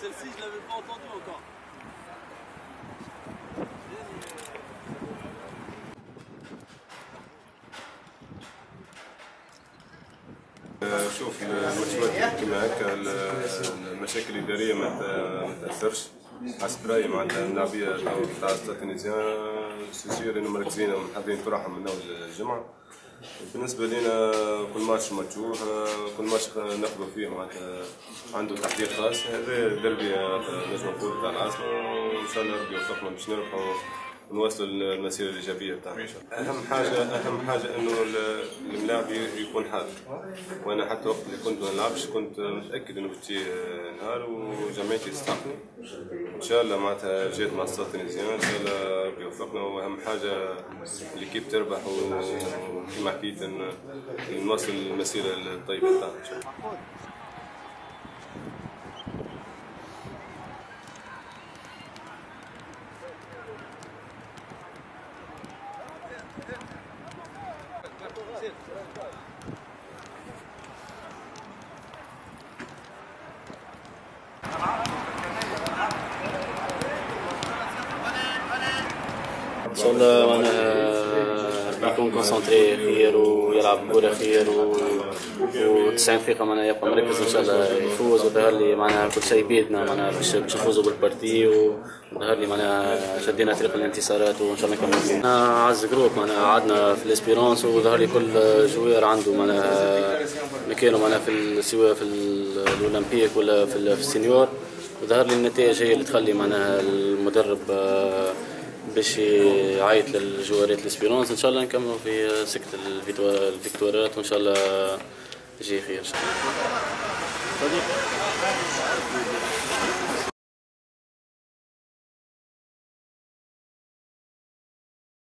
Celle-ci, je l'avais pas entendue encore. شوف المشروع اللي هكا المشاكل آه، آه، الاداريه ما تاثرش حسب رايي مع اللاعبيه آه، تاع ال tunisiens c'est sûr انهم مركزين ومحضرين طرحهم من اول الجمعه بالنسبة لنا كل match match كل ماتش ناخذوا فيه معناتها عنده تحضير خاص. هذا دربي نجم نقول تاع العاصمه وإن شاء الله ربي يوفقنا باش نربحوا ونواصلوا المسيرة الإيجابية بتاعنا أهم حاجة أهم حاجة إنه الملاعب يكون حاضر وأنا حتى وقت اللي كنت ما نلعبش كنت متأكد إنه باش نهار وجمعيتي تستحقني. إن شاء الله معناتها جيت مع الصوت التونسيان إن شاء الله ربي يوفقنا وأهم حاجة ليكيب تربح وكما حكيت نواصل المسيرة الطيبة بتاعنا ان شاء الله وأنا يكون concentré خير ويلعب كورة خير و... و90 دقيقة معناها يبقى مركز ان شاء الله يفوز وظهر لي معناها كل شيء بيدنا معناها باش نفوزوا بال partie وظهر لي معناها شدينا طريق الانتصارات وإن شاء الله نكمل أنا عز groupe معناها قعدنا في الاسبيرونس وظهر لي كل joueur عنده معناها مكانه معناها في سواء في ال olympique ولا في ال seniors. وظهر لي النتائج هي اللي تخلي معناها المدرب باش يعيط للجوارات الاسبيرونس إن شاء الله نكملوا في سكة الفيكتورات وإن شاء الله يجي خير إن شاء الله.